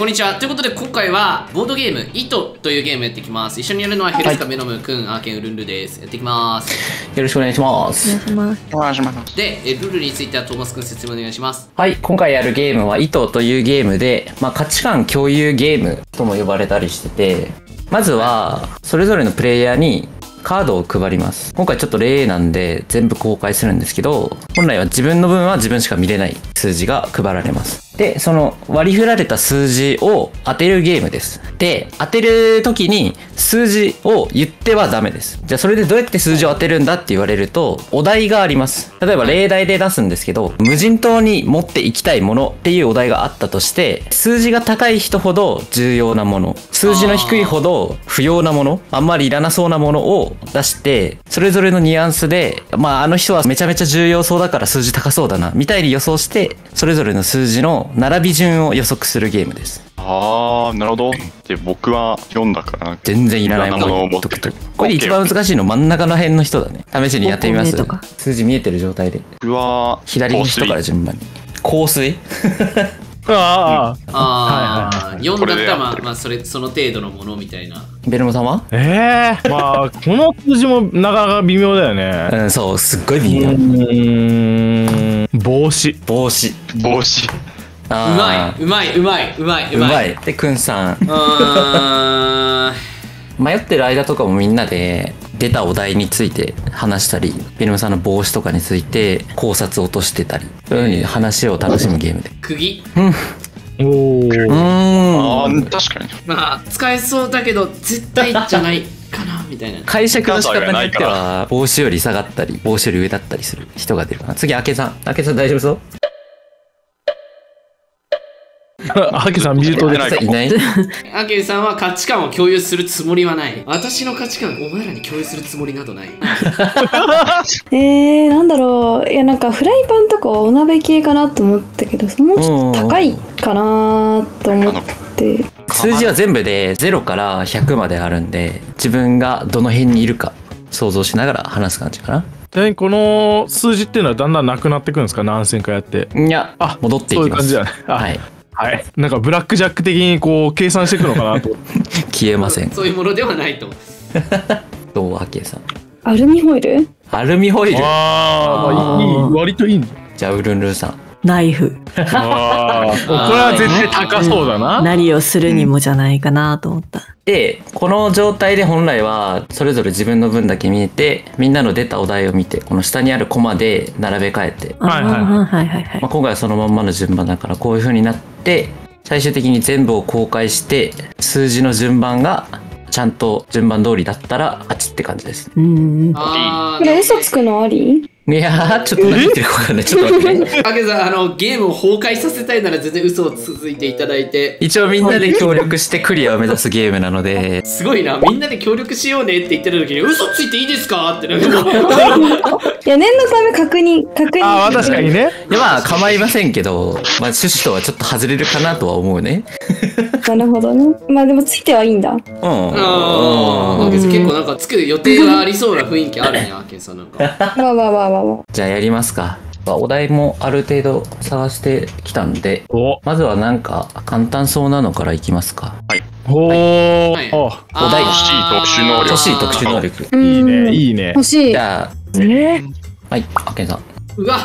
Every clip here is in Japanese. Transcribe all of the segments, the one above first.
こんにちは。ということで、今回は、ボードゲーム、糸というゲームやっていきます。一緒にやるのは、ヘルスカベノムくん、アーケンウルンルです。やっていきます。よろしくお願いします。お願いします。お願いします。で、えルールについては、トーマスくん説明お願いします。はい、今回やるゲームは、糸というゲームで、まあ、価値観共有ゲームとも呼ばれたりしてて、まずは、それぞれのプレイヤーにカードを配ります。今回ちょっと例なんで全部公開するんですけど、本来は自分の分は自分しか見れない数字が配られます。で、その割り振られた数字を当てるゲームです。で、当てる時に数字を言ってはダメです。じゃあそれでどうやって数字を当てるんだって言われると、お題があります。例えば例題で出すんですけど、無人島に持っていきたいものっていうお題があったとして、数字が高い人ほど重要なもの、数字の低いほど不要なもの、あんまりいらなそうなものを出して、それぞれのニュアンスで、まああの人はめちゃめちゃ重要そうだから数字高そうだな、みたいに予想して、それぞれの数字の並び順を予測するゲームです。あー、なるほど。で、僕は読んだから、全然いらないもののを持ってるこれ一番難しいの真ん中の辺の人だね。試しにやってみます。数字見えてる状態で。僕は、左の人から順番に。香水？ああ、あー、はい読んだったら、まあ、まあ、それ、その程度のものみたいな。ベルモ様ええまあ、この数字もなかなか微妙だよね。うん、そう、すっごいう微ー妙。ん、帽子。帽子。帽子。うあまい、うまい、うまい、うまい、ーうまい。で、くんさん。迷ってる間とかもみんなで出たお題について話したり、ベルモさんの帽子とかについて考察を落としてたり、そういうふうに話を楽しむゲームで。釘。おお。うーん。あー、確かに。まあ、使えそうだけど、絶対じゃないかな、みたいな。解釈の仕方によっては帽子より下がったり帽子より上だったりする人が出るかな次明けさん明けさん大丈夫そう？ハケさんミュートでないないアケンさんは価値観を共有するつもりはない。私の価値観、お前らに共有するつもりなどない。えー、なんだろう。いや、なんかフライパンとかお鍋系かなと思ったけど、そのちょっと高いかなと思って。数字は全部で0から100まであるんで自分がどの辺にいるか想像しながら話す感じかなちなみにこの数字っていうのはだんだんなくなってくるんですか？何戦かやって。いやあ戻っていきますそういう感じだね。あはいはい。なんかブラックジャック的にこう計算していくのかなと。消えませんそういうものではないと。どう明けさん？アルミホイル？アルミホイルああ、まあいい、いい割といいんだ。じゃあウルンルンさんナイフ。ああ、これは絶対高そうだな。何をするにもじゃないかなと思った、でこの状態で本来はそれぞれ自分の分だけ見えてみんなの出たお題を見てこの下にあるコマで並べ替えて。はいはいはい。はいはいまあ、今回はそのまんまの順番だからこういう風になって最終的に全部を公開して数字の順番がちゃんと順番通りだったら勝ちって感じです。うんあこれ嘘つくのあり？いやーちょっと何言ってるか分かんないちょっと待ってねあ。アケンさん、あの、ゲームを崩壊させたいなら全然嘘を続いていただいて。一応みんなで協力してクリアを目指すゲームなのですごいな、みんなで協力しようねって言ってる時に、嘘ついていいですかってなんかいや、念のため確認、確認。ああ、確かにね。いやまあ構いませんけど、まあ、趣旨とはちょっと外れるかなとは思うねなるほどね。まあでもついてはいいんだ。うんああ、結構なんかつく予定がありそうな雰囲気あるね、アケンさんなんか。わわわわわ。じゃあやりますか。まあお題もある程度探してきたんでお、まずはなんか簡単そうなのからいきますか。ほはい。ー。お。題。欲しい特殊能力。欲しい特殊能力。あい。いね、い。いいね。欲しい。じ。ゃあえ？はい。あけんさん。うわ。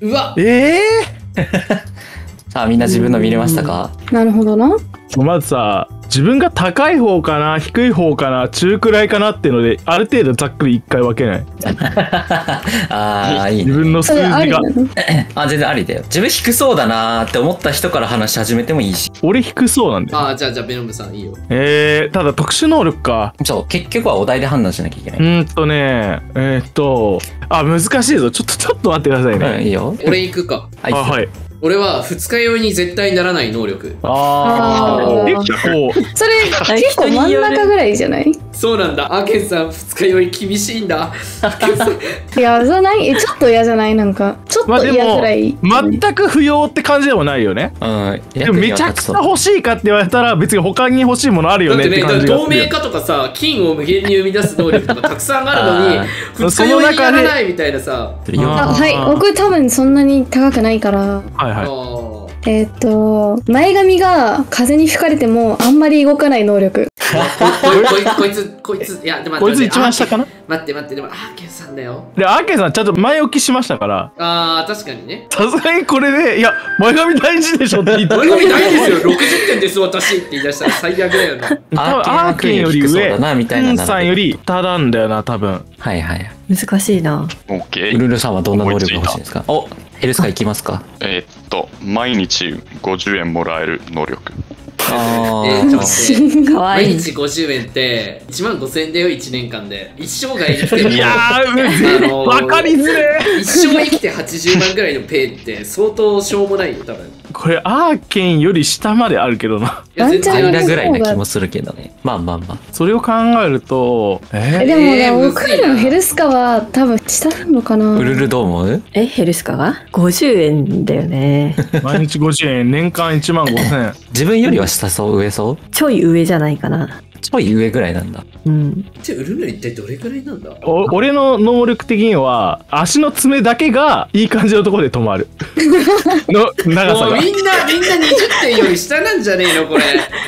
うわ。ー、え さあみんな自分の見れましたか？なるほどな。ー、まずさ、自分が高い方かな、低い方かな、中くらいかなっていうので、ある程度ざっくり一回分けない。ああいいね自分の数字が。あ 全然ありだよ自分低そうだなーって思った人から話し始めてもいいし俺低そうなんだよ。あーじゃあじゃあベノムさんいいよ。えー、ただ特殊能力か。そう結局はお題で判断しなきゃいけなうい、ーんとね、えー、っと、あ、難しいぞ。ちょっと、ちょっと待ってくださいうん、ね。いいよ俺行くか。はいあ、はい。俺は二日酔いに絶対にならない能力。ああー結構、それ結構真ん中ぐらいじゃない？そうなんだ。アケンさん二日酔い厳しいんだ。い や、じゃない？えちょっと嫌じゃない？なんか。ちょっと嫌ぐらい。、全く不要って感じでもないよね。うんでもめちゃくちゃ欲しいかって言われたら別に他に欲しいものあるよだってね、ねって感じが透明化とかさ、金を無限に生み出す能力とかたくさんあるのに あ、二日酔いにならないみたいなさ。あはい、僕多分そんなに高くないから。はいはい。えーっと、前髪が風に吹かれてもあんまり動かない能力。ここいこいつこいついやでも待ってこいつ一番下かな？待って待ってでもアーケンさんだよで、アーケンさんちゃんと前置きしましたから、あー確かにねさすがにこれで、いや、前髪大事でしょって言って。前髪ないですよ60点です私って言い出したら最悪だよね 多分アアーーケンより上、そうだなみたいなクンさんより下なんだよな、多分。はいはい。難しいな。オッケー。ウルルさんはどんな能力が欲しいんですか？おヘルスカいきますか？えーっと、毎日50円もらえる能力。あえー、ちょっと待って。かわいい。毎日50円って1万5000円だよ1年間で。一生涯生きていやー、あのーわかりづれ一生生きて80万ぐらいのペイって相当しょうもないよ多分これ、アーケンより下まであるけどな。全ワンチャン然間ぐらいな気もするけどね。まあまあまあ。それを考えると、え？えでもね、えーむずいな僕らのヘルスカは多分下なのかなウルルどう思う？え、ヘルスカが ?50 円だよね。毎日50円、年間1万5000円。自分よりは下そう？上そう？ちょい上じゃないかな。ちょい上ぐらいなんだ。うん。じゃあウルル一体どれくらいなんだ？お俺の能力的には足の爪だけがいい感じのところで止まるの長さがもうみんなみんな20点より下なんじゃねえのこれ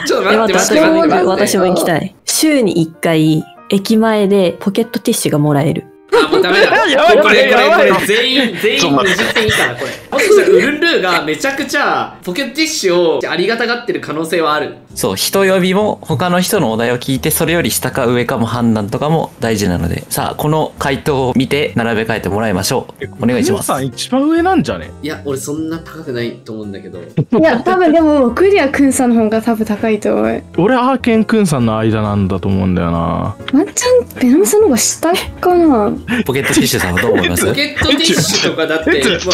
ちょっと待って待って待って私も行きたい。週に1回、駅前でポケットティッシュがもらえる。あ、もうダメだ。やばいこれ、これ、やばいこれ、全員、全員ちょっと待って20点以下だ、これ。もしかしたら、ウルンルーがめちゃくちゃ、ポケットティッシュをありがたがってる可能性はある。そう、人呼びも他の人のお題を聞いて、それより下か上かも判断とかも大事なので、さあ、この回答を見て並べ替えてもらいましょう。お願いします。さん一番上なんじゃね？いや、俺そんな高くないと思うんだけど。いや、多分でも僕よりはくんさんの方が多分高いと思う。俺アーケンくんさんの間なんだと思うんだよなワンチャン、ベナムさんの方が下かな？ポケットティッシュさんはどう思います？ポケットティッシュとかだって、もうえ、待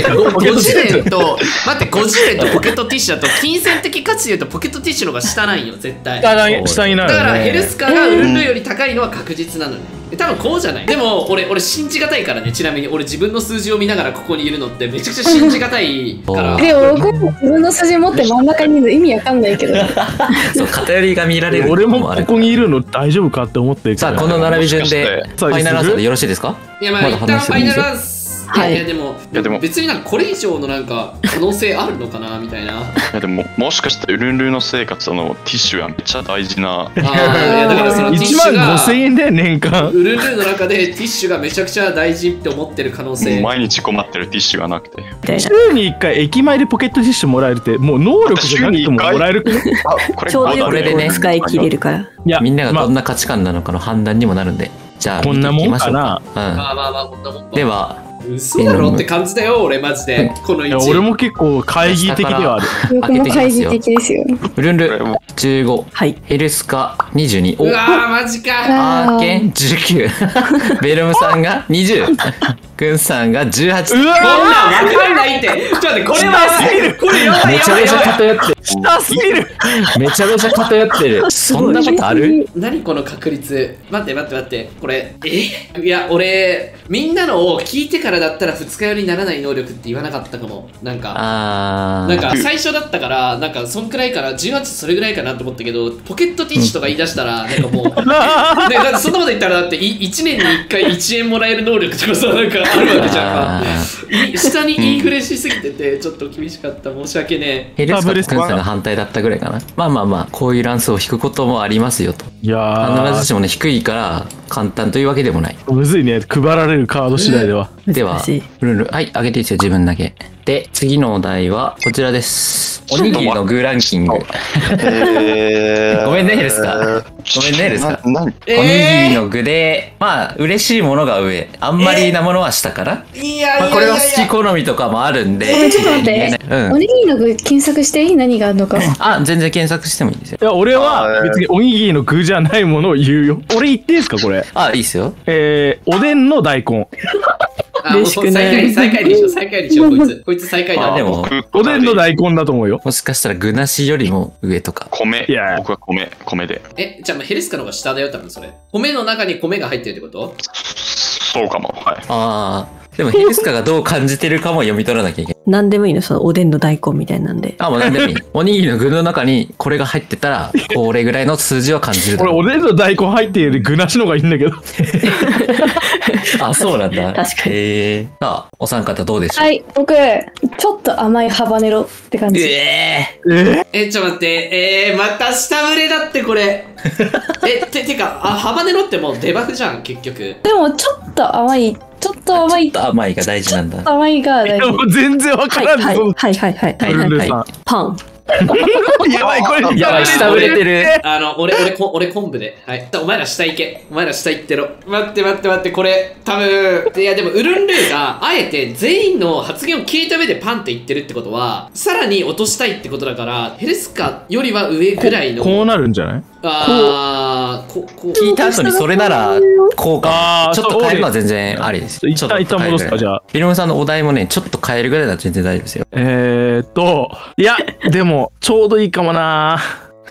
って、ご50円と、待って、50円とポケットティッシュ。だと、金銭的価値で言うとポケットティッシュの方が下なんよ、絶対。下が下になるだからねヘルスカがウルンルより高いのは確実なのね多分こうじゃない？でも俺俺信じがたいからね。ちなみに俺自分の数字を見ながらここにいるのってめちゃくちゃ信じがたいから。でも僕も自分の筋持って真ん中にいるの意味わかんないけど。そう、偏りが見られる。俺もここにいるの大丈夫かって思ってるさあ、この並び順で、ファイナルアンサーでよろしいですか？いやまあ一旦ファイナルアンスはい。いやでもいやでも。別になんかこれ以上のなんか可能性あるのかなみたいな。いやでももしかしてウルンルの生活のティッシュはめっちゃ大事な。あーいやだからそのティッシ1ュ万が5000円で年間ウルンルの中でティッシュがめちゃくちゃ大事って思ってる可能性。毎日困ってるティッシュがなくて。週に1回駅前でポケットティッシュもらえるってもう能力じゃなくてももらえるあこれちょうどよくこれでね。使い切れるから。いやみんながまあどんな価値観なのかの判断にもなるんで、じゃあ、こんなもんかな。う。か。まあまあまあこんなもんうん。か。では、嘘だろって感じだよ俺マジで。この位置。いや俺も結構懐疑的ではある僕も懐疑的ですよ。ウルンルこれも15、はい。ヘルスカ22、おうわーマジか。アーケン19、ベルムさんが20、クンさんが18。うわこんなんわかんないって。ちょっと待ってこれはこれやばいめちゃめちゃやばいやばい偏ってる。下すぎる。めちゃめちゃ偏ってる。そんなことある？何この確率？待って待って待って。これえ？いや俺みんなのを聞いてからだったら二日酔いにならない能力って言わなかったかも。なんかあー。なんか最初だったからなんかそんくらいかな18それぐらいかなと思ったけどポケットティッシュとか言い出したらなんかもう ねだってそんなこと言ったらだって1年に1回1円もらえる能力とかさなんかあるわけじゃん。下にインフレしすぎててちょっと厳しかった。申し訳ねヘルスさんが反対だったぐらいかな。まあまあまあ、こういう乱数を引くこともありますよと。いや必ずしもね、低いから簡単というわけでもない。ーむずいね配られるカード次第ではでは難しい、ルール、はい、上げていいですよ、自分だけ。で、次のお題はこちらです。おにぎりのグーランキング。えーごめんねヘルスカごめんねヘルスカな何おにぎりの具で、まあ、嬉しいものが上。あんまりなものは下から。いやいやいやいや、まあ、これは好き好みとかもあるんで。ごめんちょっと待って。おにぎりの具検索していい？何があるのか。あ、全然検索してもいいですよ。いや俺あはー別におにぎりの具じゃないものを言うよ俺言っていいですかこれ？あ、いいっすよ。えー、おでんの大根嬉しくない。最下位最下位にしよう最下位にしようこいつ。こいつ最下位だあ、でも、おでんの大根だと思うよ。もしかしたら具なしよりも上とか。米。いや。僕は米米で。えじゃあヘルスカの方が下だよ多分それ。米の中に米が入ってるってこと？そうかもはい。ああ、でもヘルスカがどう感じてるかも読み取らなきゃいけない。何でもいいの、そのおでんの大根みたいなんで。あ、もう何でもいい。おにぎりの具の中にこれが入ってたら、これぐらいの数字は感じるだ俺、ろう。おでんの大根入っているより具なしの方がいいんだけど。あ、そうなんだ。確かにへえ。さあ、お三方どうでしょう？はい、僕、ちょっと甘いハバネロって感じ。えええ、ちょっと待って、えー、また下振れだってこれ。え、て、てか、あ、ハバネロってもうデバフじゃん、結局。でも、ちょっと甘い、ちょっと甘い、ー、甘いが大事なんだ。甘いが大事。全然わかはいらんぞ。はいはいはいはいはいはいはい。ルンルンさパン。ん。やばい、これ、やばい、下振れてる。あの、俺、俺、こ俺、昆布で。はい。お前ら下行け。お前ら下行ってろ。待って待って待って、これ、多分、いや、でも、ウルンルーが、あえて全員の発言を聞いた上でパンって言ってるってことは、さらに落としたいってことだから、ヘルスカよりは上ぐらいの。こうなるんじゃない？あー、こ、こう。聞いた後にそれなら、こうかちょっと変えるのは全然ありです。一旦、一旦戻すか、じゃあ。ビロムさんのお題もね、ちょっと変えるぐらいなら全然大丈夫ですよ。えーっと、いや、でも、ちょうどいいかもな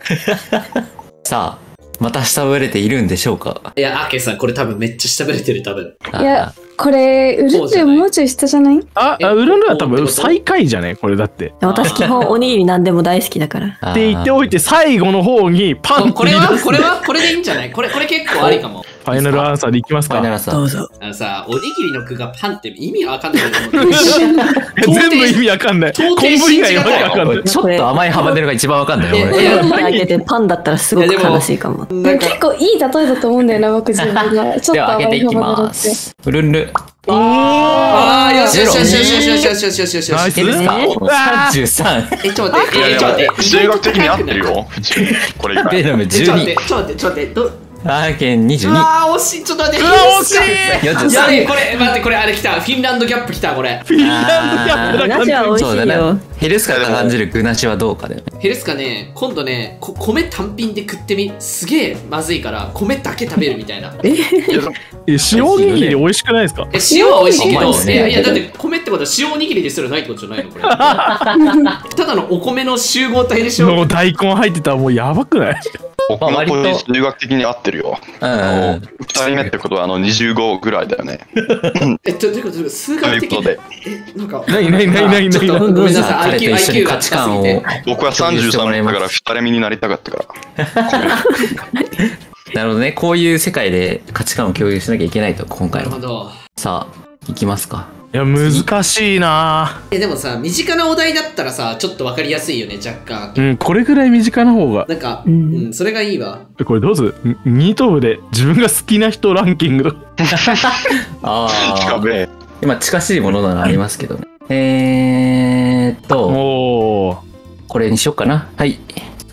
さあ、また下振れているんでしょうか？いや、アーケーさん、これ多分めっちゃ下振れてる、多分。いや、これ、ウルルンもうちょい下じゃない？あ、ウルンルンは多分最下位じゃね？これだって。私基本おにぎり何でも大好きだから。って言っておいて、最後の方にパンってこれは。これは、これでいいんじゃない？これ、これ結構ありかも。ファイナルアンサーでいきますか？ファイナルさどうぞ。あのさ、おにぎりの具がパンって意味わかんない全部意味わかんない。到昆底布以外わかんない。ちょっと甘いハバネロが一番わかんないよ、え俺。いやパンだったらすごく悲しいかも。結構いい例えだと思うんだよな、僕自分が。ちょっと甘いハバネロって。ます。ウルンル。あー、よしよしよしよしよしよしよしよしよしよしよし。ナイスヘルスかえ ?33。え、ちょっと待って、いやえ、ちょっと待って。数学的に合ってるよ。これぐらい。ベノムえちょっと待っ12て、。ちょっと待って、ちょっと待って、ど、アーケンう22。わー、惜しい、ちょっと待って、うわ惜しいいや、43。ね、これ、待って、これあれ来た、フィンランドギャップ来た、これ。フィンランドキャップだナシは美味そうだねしいよ。。ヘルスカが感じる具なしはどうかだよね。ヘルスカね、今度ね、こ米単品で食ってみ、すげえまずいから、米だけ食べるみたいな。え、塩おにぎり美味しくないですか？え、塩は美味しいけど、ねいやいや、だって米ってことは塩おにぎりですらないってことじゃないのこれ。ただのお米の集合体でしょもう大根入ってたらもうやばくない？僕のポジ数学的に合ってるよ。うんうんあの、二人目ってことはあの25ぐらいだよね。え、どどういうことどういうこと数学的にうことで、え、なんか。ないないないないないごめんなさい、彼と IQ, 一緒に価値観をて。僕は共有してもらい33ますだから二人目になりたかったから。なるほどね。こういう世界で価値観を共有しなきゃいけないと、今な回は。るほど。さあ、行きますか。いや、難しいなえ、でもさ、身近なお題だったらさ、ちょっとわかりやすいよね、若干。うん、これぐらい身近な方が。なんか、ううんん、それがいいわ。これどうぞ、ニート部で自分が好きな人ランキングとか。ああ。今近しいものならありますけどね。えーっと、おー。これにしよっかな。はい。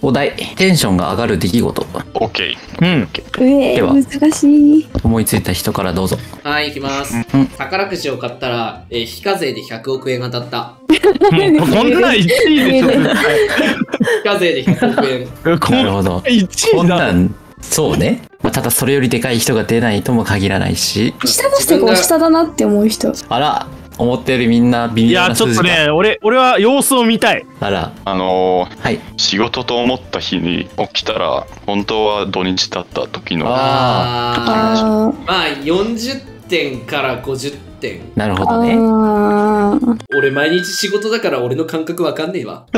お題。テンションが上がる出来事。オッケうん。うえでは難しい。思いついた人からどうぞ。はい、行きます。うん宝くじを買ったら、えー非課税で100億円当たった。もうこんな1位でしょ。非課税で100億円。こん なるほど。1位だ。こんなん、そうね。まあ、ただそれよりでかい人が出ないとも限らないし。下出してこう下だなって思う人。あら、思ったよりみんな微いや、妙な数字ちょっとね、俺、俺は様子を見たい。あら、あのーはい。仕事と思った日に起きたら、本当は土日だった時の。あああー。まあ、40点から50点。なるほあ。どね。ああ。俺、毎日仕事だから俺の感覚わかんねえわ。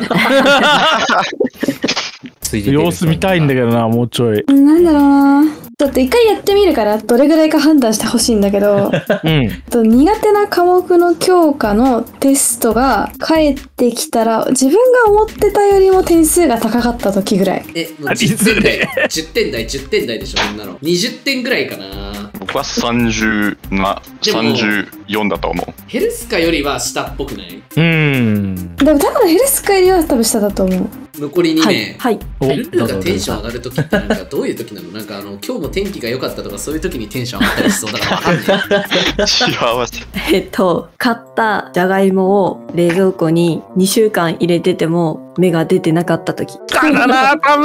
ついて出る様子見たいんだけどな、もうちょい。なんだろうな。ちょっと一回やってみるから、どれぐらいか判断してほしいんだけど、うん。と苦手な科目の教科のテストが返ってきたら、自分が思ってたよりも点数が高かった時ぐらい。え、もうありづ10点れ台、10点台、10点台でしょ、こんなの。20点ぐらいかな。僕は30な、でも34だと思う。ヘルスカよりは下っぽくない？うん。でも多分ヘルスカよりは多分下だと思う。残り2はい名。。はい。おルルがテンション上がるときってなんかどういうときなの？なんかあの今日も天気が良かったとかそういうときにテンション上がったりしそうだからわかんない。えっと、買ったじゃがいもを冷蔵庫に2週間入れてても芽が出てなかった時。だな、多分。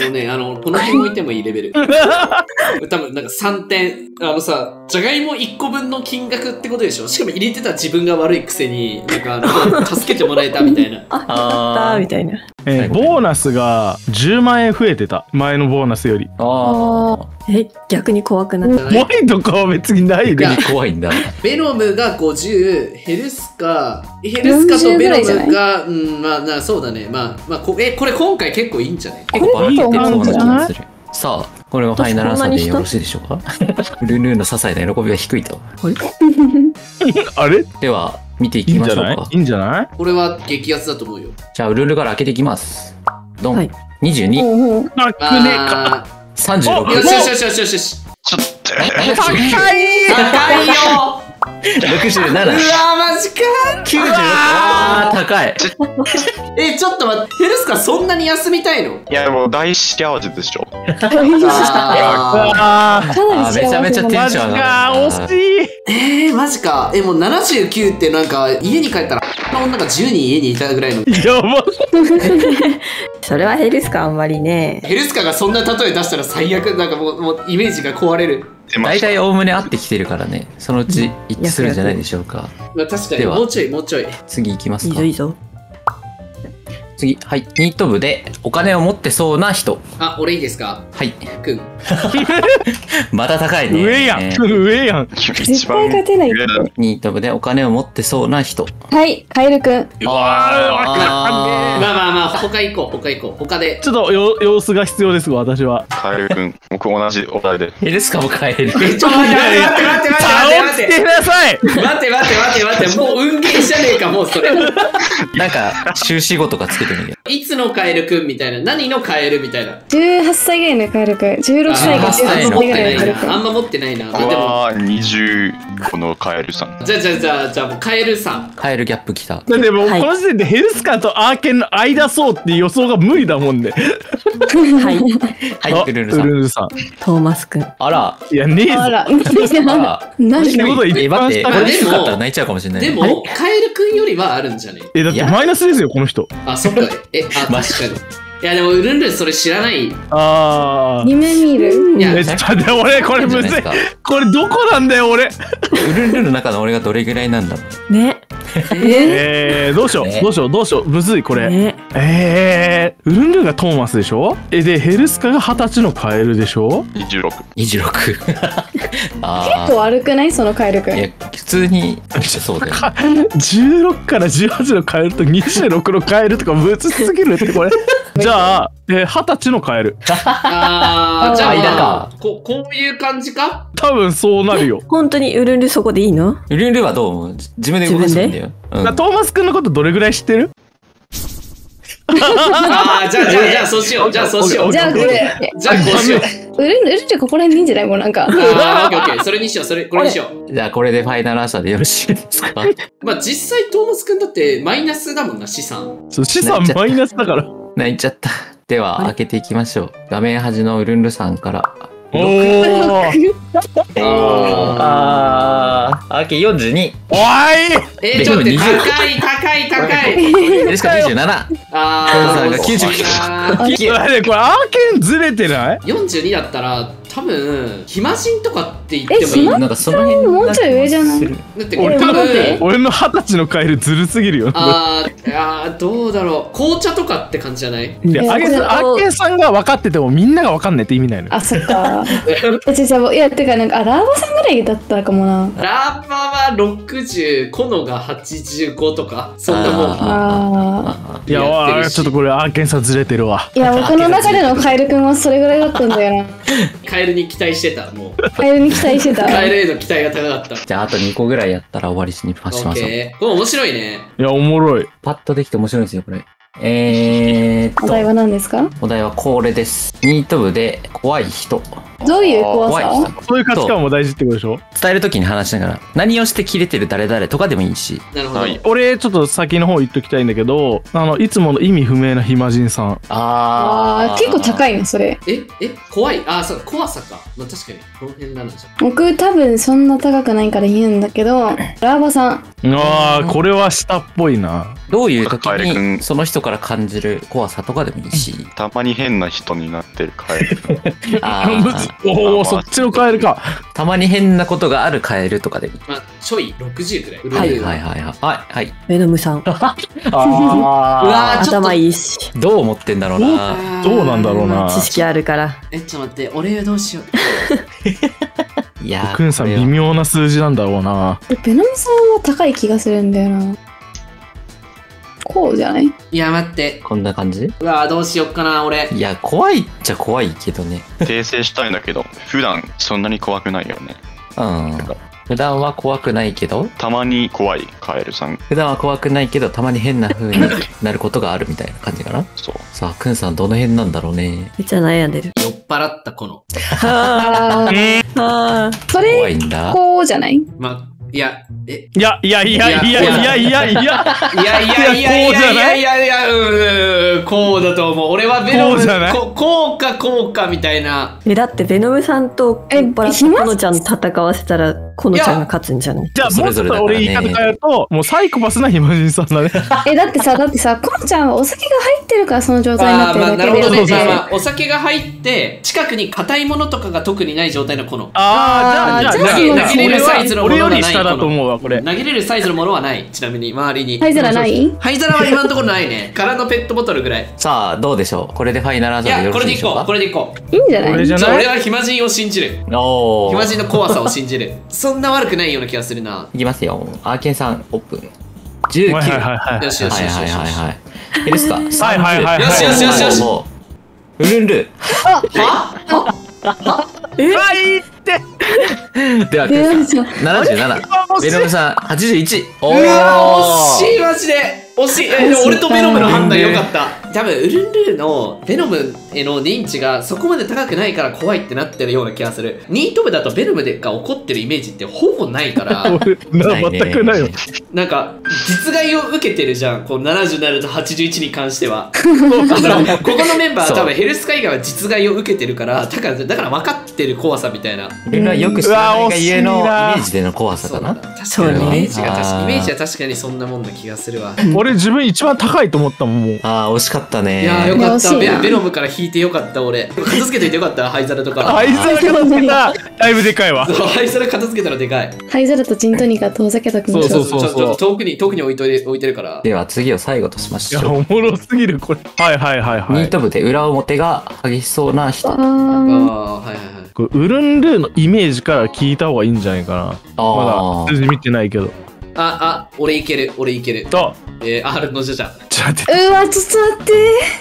もうね、あの、この辺置いてもいいレベル。多分なんか3点。あのさ、じゃがいも1個分の金額ってことでしょ？しかも入れてた自分が悪いくせに、なんかあの、助けてもらえたみたいな。あ、よかったみたいな。えーボーナスが10万円増えてた。前のボーナスより。ああ。え、逆に怖くなった？怖いとかは別にないで逆に怖いんだ。ベノムが50、ヘルスカ、ヘルスカとベノムが、うん、まあ、なそうだね。まあ、まあ、こえ、これ今回結構いいんじゃない？結構バラけてるそうな気がする。さあ、これがファイナルアンサーでよろしいでしょうか？ルンルンの些細な喜びが低いと。あれ？では、見ていきましょうか。いいんじゃない？これは激アツだと思うよ。じゃあ、ルンルンから開けていきます。ドン。はい22、ほうほうなくねか。あ36。ーよしよしよしよしよしよし。ちょっと、高い高いよ67。うわー、マジか96。あー、高い。え、ちょっと待って、ヘルスカそんなに休みたいの？いや、もう大幸せでしょ。あかあー、り幸せめちゃめちゃテンション上がかるな。惜しいーえー、マジか。え、もう79ってなんか、家に帰ったら、あの女が10人家にいたぐらいの。や ばそれはヘルスかあんまりね。ヘルスカがそんな例え出したら最悪、なんかもう、もうイメージが壊れる。大。体おおむね合ってきてるからね。そのうち一致するんじゃないでしょうか。まあ、確かに、ではもうちょい、もうちょい。次行きますかいいぞいい。ぞ。次。はい。ニート部でお金を持ってそうな人。あ、俺いいですか？はい。くん。また高いね。上やんね 上やん絶対勝てないニート部でお金を持ってそうな人。はいカエルくんうわーわかんねまあまあまあ、他行こう、他行こう。他でえ。ちょっとよ様子が必要です私はカエル君、僕同じお題で。ヘルスカも買える。え、ちょ、待って待って待って待って差待をつけって待ってなさい待って待って待って待って、もう運ゲーじゃねえか、もうそれ。なんか、終止語とかつけてみる。いつのカエルくんみたいな。何のカエルみたいな。18歳ぐらいのカエルくん16歳かあ18歳18歳んま持ってぐらないいな。あんま持ってないな。まあでも、は20このカエルさん。じゃあじゃあじゃあ、じゃあもうカエルさん。カエルギャップきた。だってもうはいこの時点でヘルスカーとアーケンの間そうって予想が無理だもんねはい。はい、ウルルさん。ウルルさんトーマスくん。あら、いやねえぞあらあら。何？ってことは一え、待って、番下これまあでかったら泣いちゃうかもしれない。でも、カエルくんよりはあるんじゃね？えだってマイナスですよこの人あ、そっか。え、あ、確かに。いや、でも、ウルンルンそれ知らない。あー夢見る？いやえちょっと待って俺これむずい。これどこなんだよ俺ウルンルンの中の俺がどれぐらいなんだろう。ね。え？ー、どうしよねうどうしようどうしようむずいこれね。えー、ウルンルンがトーマスでしょ？えでヘルスカが二十歳のカエルでしょ？26。26。あ結構悪くない？そのカエルくあ。いやん、普通に、そうだよ。か16から18のカエルと26のカエルとかむずすぎるってこれじゃあえー二十歳のカエル。あー、じゃ間あか、ここういう感じか？多分そうなるよ。本当にウルンルそこでいいの？ウルンルンはどう？思う自分で動かすんだよ。うトーマスくんのことどれぐらい知ってる？あー、じゃあ、じゃあ、じゃあ、そうしよう。じゃあ、そうしよう。じゃあこれ。じゃあ、こうしよう。ウルンウルンってここら辺にいいんじゃない？もうなんか。あー、オッケーオッケー。それにしよう。それ、これにしよう。じゃあ、これでファイナルアンサーでよろしいですか？まあ、実際、トー。マスくんだって、マイナスだもんな、資産。そう資産マイナスだから泣いちゃった。では、開けていきましょう。画面端のウルンルさんから。おー。ああー、開け42。おい。えー、ちょっと待って、でも20高い、高い、高い。ですか27。あー、トーマスさんが99あーいやねこれアーケンずれてない？42だったら、多分、暇人とかって言ってもいい。なんかその辺もうちょい上じゃない？だって、俺多分、俺の二十歳のカエルずるすぎるよ。あーあー、どうだろう。紅茶とかって感じじゃない？いやえアーケンさんアーケンさんが分かっててもみんなが分かんないって意味ないの。よあそっか。えじゃじゃいやてかなんかあラーバさんぐらいだったかもな。ラーマは60、コノが85とか、そんなもん。ああいやちょっとこれアーケンさんずれてるわーいや僕の中でのカエルくんはそれぐらいだったんだよな カエルに期待してた、もう。カエルに期待してたカエルへの期待が高かった。じゃあ、あと2個ぐらいやったら終わりにしオましょう。ッケー。これ面白いね。いやおもろいパッとできて面白いんですよ、これ。えーっと、お題は何ですか？お題はこれです。ニート部で怖い人。どういう怖怖い。そういう価値観も大事ってことでしょ？伝えるときに話しながら、何をしてキレてる誰々とかでもいいし。なるほど。はい俺ちょっと先の方言っときたいんだけどあのいつもの意味不明な暇人さんああー結構高い。いなそれえ、え、怖い？あー、そう、怖さか。まあ確かに、この辺だな、じゃ僕多分そんな高くないから言うんだけど ラーバさんあーこれは下っぽいなどういう時に、君その人から感じる怖さとかでもいいし。たまに変な人になってるカエル。あむずおお、そっちのカエルか。たまに変なことがあるカエルとかで。まあ、ちょい60くらい。はいははいはいはい。はい、はい。ベノムさん。あうわ頭いいし。どう思ってんだろうな。どうなんだろうな知識あるから。え、ちょっと待って、俺どうしよう。いやーくんさん微妙な数字なんだろうな。えベノムさんは高い気がするんだよな。こうじゃない？いや、待って。こんな感じ？うわーどうしよっかな、俺。いや、怖いっちゃ怖いけどね。訂正したいんだけど、普段そんなに怖くないよね。うん。普段は怖くないけど、たまに怖いカエルさん。普段は怖くないけど、たまに変な風になることがあるみたいな感じかな？そう。さあ、くんさんどの辺なんだろうね。めっちゃ悩んでる。酔っ払ったこの。あー あそ怖れ、いんだ。こうじゃない？ま、いや、え、いやいやいやいやいやいやいや。いやいやいやいやいやいやいやいや、うん、こうだと思う。俺はベロムこうじゃないこうかこうかみたいな。え、だってベノムさんとえ酔っ払ったコノちゃん戦わせたら、コノちゃんが勝つんじゃないじゃあもうちょっと俺言い方変えると、もうサイコパスな暇人さんだね。え、だってさ、だってさ、コンちゃんはお酒が入ってるからその状態にな、ってるだなるほどね。けであってまあまあ、お酒が入って、近くに硬いものとかが特にない状態のこの。ああ、じゃあ、じゃあ、あーじゃあ投げれるサイズのも俺よのがないり下だと思うわ、これ。投げれるサイズのものはない。ちなみに、周りに。灰皿ない灰皿は今のところないね。空のペットボトルぐらい。さあ、どうでしょうこれでファイナルアン、サーでよこれでいこう。ろしいでしょうかこれでいこう。いいんじゃない俺じゃないじゃあ俺は暇人を信じる。お。暇人の怖さを信じる。そんな悪くないような気がするな。いきますよ。アーケンさん、オープン。19。はいはいはい。よしよしよしよし。いい。ですかはいはいはいよしよしよしよしうるんる。ははいって。では、ベノムさん、77。ベノムさん、81。おうわ惜しい。いマジで。惜しい。えでも俺とベノムの判断良かった多分ウルンルーのベノムへの認知がそこまで高くないから怖いってなってるような気がする。ニート部だとベノムが怒ってるイメージってほぼないから。俺な全くないよ。なんか実害を受けてるじゃん。こう77と81に関しては。ここのメンバーは多分ヘルスカ以外は実害を受けてるからだからだから分かってる怖さみたいな。俺がよく知らないがゆえのイメうわ惜しいな。ージでの怖さかな。確かそうイメージが確かイメージは確かにそんなもんな気がするわ。俺自分一番高いと思ったもん、もう。ああ、惜しかったね。いやーよかったベベノムから引いてよかった俺片付けといてよかった灰皿とかあいつら片付けただいぶでかいわ。そう灰皿片付けたらでかい灰皿とジントニカ遠ざけときましょう。そうそうちょちょっと遠くに遠くに置いといて置いてるからでは次を最後としまいや、しょう。おもろすぎる、これ。はいはいはいはい。ニート部で裏表が激しそうな人。ああはいはいはいこれウルンルーのイメージから聞いた方がいいんじゃないかな。あまだ数字見てないけど。ああ俺いける俺いけると、えー、R のじゃじゃちょっと待って。うわ、ちょっと待って。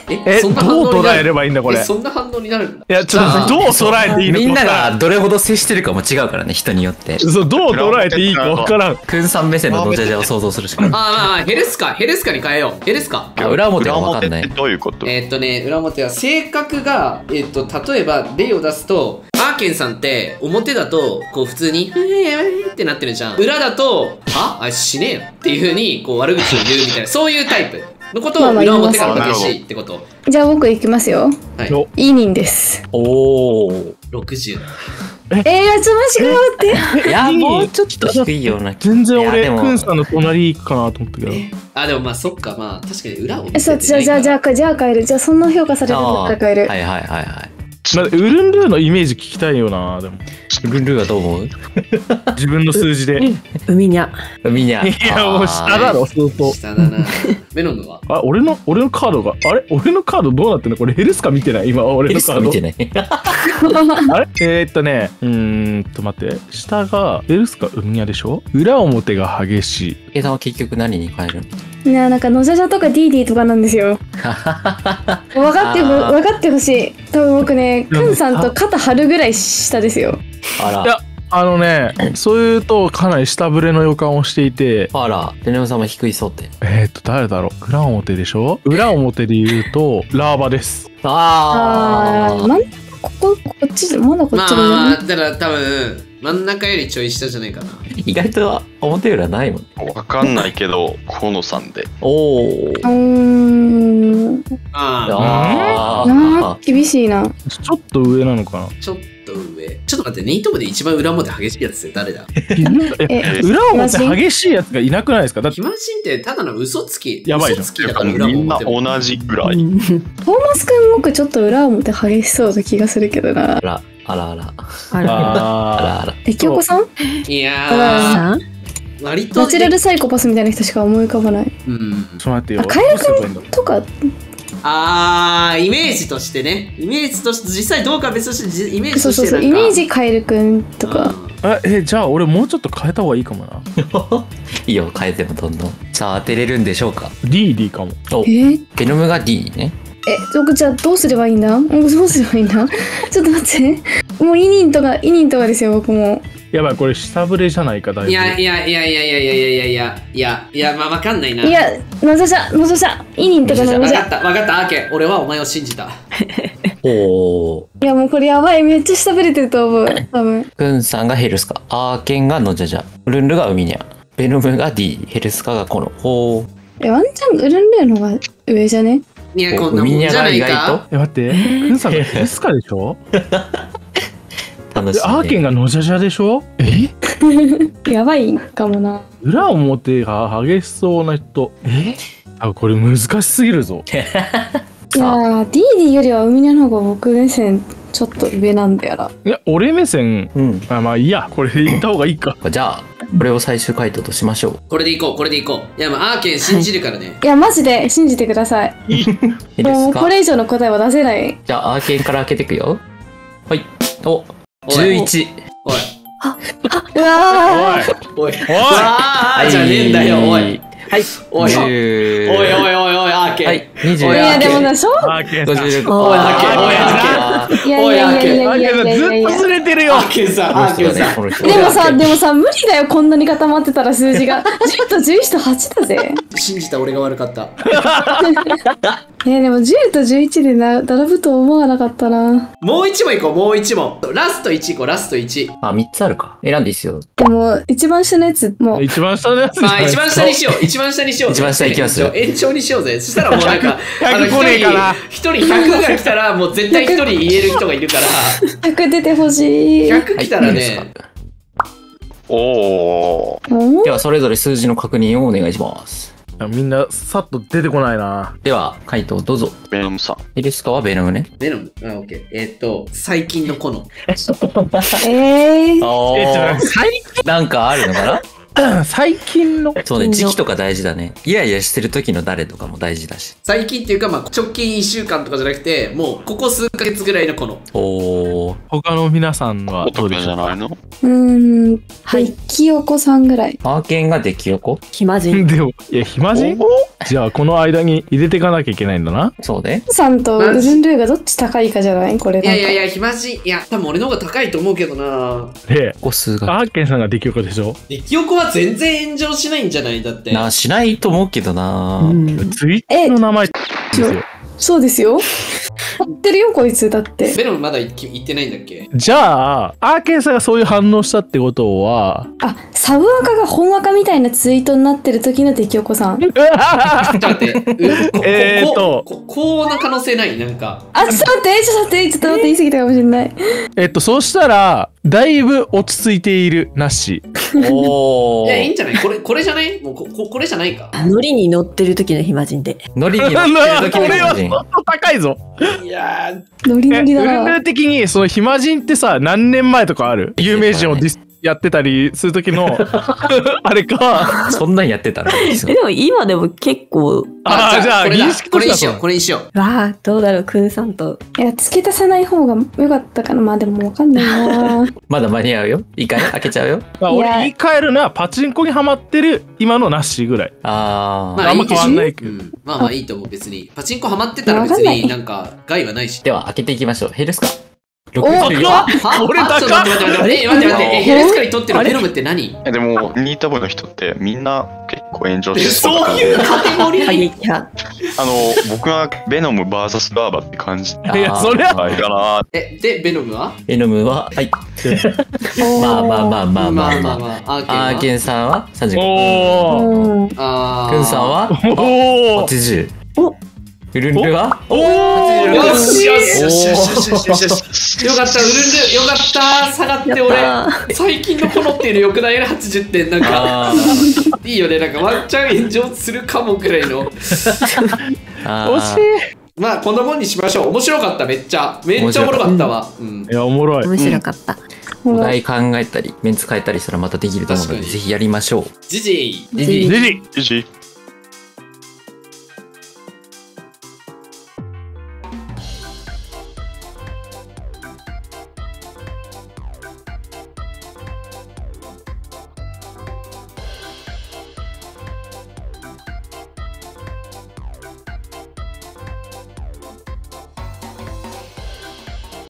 え、えそんな反どう捉え応になるればいいんだ、これ？そんな反応になるんだや、ちょっと、どう捉えていいのみんなかがどれほど接してるかも違うからね、人によって。そう、どう捉えていいかわからん。くんさん目線のドジャジャを想像するしかない。ああまあヘルスカヘルスカに変えようヘルスカあ裏表が分かんないどういうことえーっとね、裏表は性格が、えーっと、例えば例を出すと、アーケンさんって表だと、こう普通に、ふーやめーってなってるじゃん。裏だと、は？あいつ死ねえよっていう風に、こう悪口を言うみたいな、そういうタイプのことを裏表からます激しいってこと。じゃあ僕行きますよ。はい。よイーニンです。おー。60。えー、ちょっと待って。いや、もうちょっと低いような気全然俺、くんさんの隣行くかなと思ったけど。あ、でもまあそっか、まあ確かに裏を見え、そう、せてじゃあ、じゃあ、じゃあ。あ、じゃあ変える。じゃあ、そんな評価されるんだったら変える。はいはいはいはい。まあウルンルーのイメージ聞きたいよな、でも。ルンルーはどう思う？自分の数字で。い海にゃ。みんな。や、もう下だろ、相当。下だな。ベノムは？あ、俺の、俺のカードが、あれ？俺のカードどうなってんの？これヘルスか見てない？今、俺のカード。スか見てない。あれ？えー、っとね、うーんと待って。下が、ヘルスか海屋でしょ？裏表が激しい。計算は結局何に変えるいや、なんか、のじゃじゃとかディーディーとかなんですよ。分かって分かってほしい。多分僕ね、くんさんと肩張るぐらい下ですよ。あらいや。あのね、そういうとかなり下振れの予感をしていて、あら。テネムさんも低いそうって。えー、っと、誰だろう裏表でしょ？裏表で言うと、ラーバです。あー、あなんここ、こっちで、まだこっちで、まあまあまあ、だから多分、真ん中よりちょい下じゃないかな。意外と表裏ないもん。わかんないけど、河野さんで。おー。うーん。ああなあー。厳しいな。ちょっと上なのかなあ、ちょっと上。ちょっと待って、ニート部で一番裏表激しいやつって誰だ？え え、裏表激しいやつがいなくないですか？だって、暇人ってただの嘘つき。やばいじゃん嘘つきだから裏みんな。同じぐらい。トーマスくん僕ちょっと裏表激しそうな気がするけどな。あ。ら。あらあら。あら。ああらあら。えきおこさん？いやさん？ー、割と。ナチュラルサイコパスみたいな人しか思い浮かばないうん。ちょっと待ってよあカエルどうすればいいんだとかあー、イメージとしてね。イメージとして、実際どうかは別として、じイメージそうそうとしてなんか。そうイメージカエルくんとかあえじゃあ俺もうちょっと変えた方がいいかもな いいよ、変えてもどんどん。さあ、当てれるんでしょうか？D でいいかもおえ、ーベノムが D ね。え僕じゃあどうすればいいんだ？僕どうすればいいんだ？ちょっと待ってもうイニンとかイニンとかですよ僕もやばいこれ下振れじゃないかだいぶいやいやいやいやいやいやいやいやいやいやいやまあわかんないな。いやのぞじゃのぞじゃイニンとかのぞじゃわかったわかったアーケン俺はお前を信じた。おー。いやもうこれやばいめっちゃ下振れてると思う多分くんさんがヘルスカ。アーケンがノジャジャ。ルンルがウミニャ。ベノムが D。ヘルスカがこの。ほー。えワンチャンウルンルーの方が上じゃねいやこんなもんじゃないか？え待ってくんさんがヘスカでしょ？楽しい、ね。でアーケンがノジャジャでしょ？え？やばいかもな。裏表が激しそうな人。え？あこれ難しすぎるぞ。いやー DD よりは海の方が僕目線ちょっと上なんだよないや俺目線うん。あまあいいやこれ言った方がいいか じゃあ、これを最終回答としましょう。これでいこうこれでいこう。いやまあアーケン信じるからね。いやマジで信じてください。もうこれ以上の答えは出せないじゃあ、アーケンから開けていくよ。はい。お、おい11。おいうわおいおい。ああじゃねえんだよおい。はい。おい、おい、おい、おい、アーケ。はい、20。いや、でもな、そう？あアーケ。おい、あけ、おい、あけ。いやい、や、いや、いやケずっとずれてるよ。アーさん、アさん。でもさ、でもさ、無理だよ、こんなに固まってたら数字が。ちょっと十一と八だぜ。信じた俺が悪かった。え、でも10と11で並ぶと思わなかったな。もう一問いこう、もう一問。ラスト1いこう、ラスト1。あ、3つあるか。選んでいいっすよ。でも、一番下のやつ、もう。一番下のやつまあ、一番下にしよう。一番下にしよう一番下いきます？よ延長にしようぜ。そしたらもうなんか 100あの一人一人100が来たらもう絶対一人言える人がいるから。100出てほしい。100来たらはいいいですねか？おおおでは、それぞれ数字の確認をお願いします。みんなさっと出てこないな。では、回答どうぞ。ベノムさん。ヘルスカはベノムね。ベノム。あオッケー。えーっと最近のこの。えー、えちょっと最なんかあるのかな？最近の？そうね、時期とか大事だね。イライラしてる時の誰とかも大事だし。最近っていうかまあ直近1週間とかじゃなくてもうここ数ヶ月ぐらいのこのおー。他の皆さんはどうでしょうか？じゃないのうーん、はい。きよこさんぐらい。アーケンがデキヨコ？暇人。でもいや暇人？じゃあこの間に入れていかなきゃいけないんだなそうね。さんとウルンルーがどっち高いかじゃない？これなんか。いやいやいや暇人いや多分俺の方が高いと思うけどなでここ数が。アーケンさんができるかでしょ？デキヨコは全然炎上しないんじゃない？だってな、しないと思うけどな。うんツイッターの名前ですよそうですよ。知ってるよ、こいつ。だって。ベノムまだ言言ってないんだっけ？じゃあアーケンさんがそういう反応したってことは？あ、サブアカが本アカみたいなツイートになってる時の出来おこさん。ちょっと待って。えーっとこうな可能性ない？なんか。あ、ちょっと待って、ちょっと待って、ちょっと待って、言い過ぎたかもしれない。えっとそうしたらだいぶ落ち着いているなしおいや、いいー。んじゃない？これ、これじゃない？もうこ、ここれじゃないか。ノリに乗ってる時の暇人で。ノリに乗ってる時これはの 人相当高いぞ。いやノリノリだな。ルル。的にその暇人ってさ何年前とかある？有名人をディスやってたりする時の あれかそんなんやってたら。え、でも今でも結構、あーじゃあこれだ認識ことれにしよう、してはそうこれにしよう。わあ、どうだろう、くんさんと。いや、付け足さない方が良かったかな。まあでもわかんないな。まだ間に合うよ。いいかい？開けちゃうよ。俺言い換えるのはパチンコにはまってる今のなしぐらいあー。まあんま変わんないけどうん、まあまあいいと思う、別に。パチンコハマってたら別になんか害はないし。では、開けていきましょう。ヘルスカ。お64。は俺高っ。あちょっと待って待って待って、え、待って待って、え、ヘルスカにとってのベノムって何？えでもニータボの人ってみんな結構炎上えしてそういうカテゴリ過ー。あの僕はベノム VS バーバって感じ。いやそれは。はいかなえ、で、ベノムは？ベノムは、はい。まあまあまあまあまあ。まあ。まあ、アーケンさんは35。お。あー。くんさんは？おー。80。おウルンルは？およー！しよしよしよしよしよしよし。よかった、ウルンル、よかった、下がって俺、最近のこのっていうのよくないね、80点、なんか、いいよね、なんかワンチャン炎上するかもぐらいの。惜しい。まあこんなもんにしましょう。面白かっためっちゃ。めっちゃおもろかったわ。うん。い。やおもろい。面白かった。お題考えたりメンツ変えたりしたらまたできると思うのでぜひやりましょう。ジジイ。ジジイ。ジジジジ